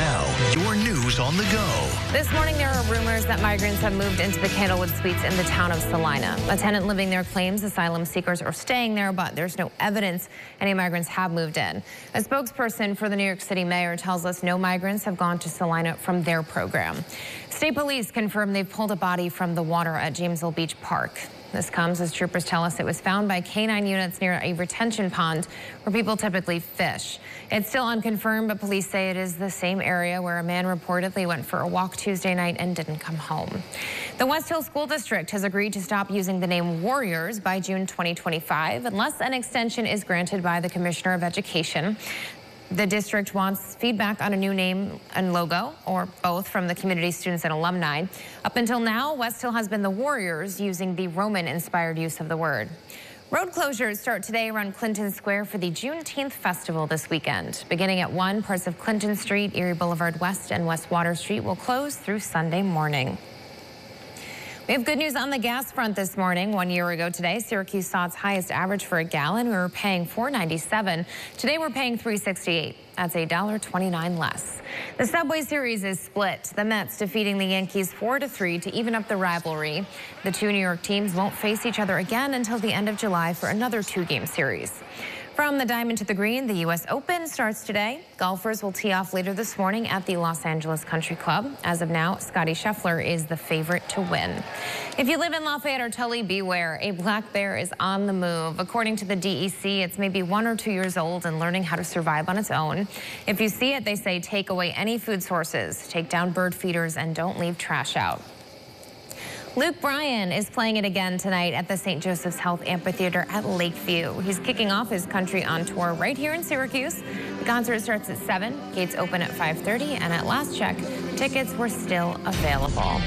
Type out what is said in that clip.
Now, your news on the go. This morning, there are rumors that migrants have moved into the Candlewood Suites in the town of Salina. A tenant living there claims asylum seekers are staying there, but there's no evidence any migrants have moved in. A spokesperson for the New York City mayor tells us no migrants have gone to Salina from their program. State police confirm they've pulled a body from the water at Jamesville Beach Park. This comes as troopers tell us it was found by canine units near a retention pond where people typically fish. It's still unconfirmed, but police say it is the same area where a man reportedly went for a walk Tuesday night and didn't come home. The Westhill School District has agreed to stop using the name Warriors by June 2025 unless an extension is granted by the Commissioner of Education. The district wants feedback on a new name and logo, or both, from the community students and alumni. Up until now, Westhill has been the Warriors using the Roman-inspired use of the word. Road closures start today around Clinton Square for the Juneteenth Festival this weekend. Beginning at 1, parts of Clinton Street, Erie Boulevard West, and West Water Street will close through Sunday morning. We have good news on the gas front this morning. One year ago today, Syracuse saw its highest average for a gallon. We were paying $4.97. Today, we're paying $3.68. That's a $1.29 less. The Subway Series is split. The Mets defeating the Yankees 4-3 to even up the rivalry. The two New York teams won't face each other again until the end of July for another two-game series. From the diamond to the green, the U.S. Open starts today. Golfers will tee off later this morning at the Los Angeles Country Club. As of now, Scottie Scheffler is the favorite to win. If you live in Lafayette or Tully, beware. A black bear is on the move. According to the DEC, it's maybe one or two years old and learning how to survive on its own. If you see it, they say take away any food sources, take down bird feeders, and don't leave trash out. Luke Bryan is playing it again tonight at the St. Joseph's Health Amphitheater at Lakeview. He's kicking off his country on tour right here in Syracuse. The concert starts at 7, gates open at 5.30, and at last check, tickets were still available.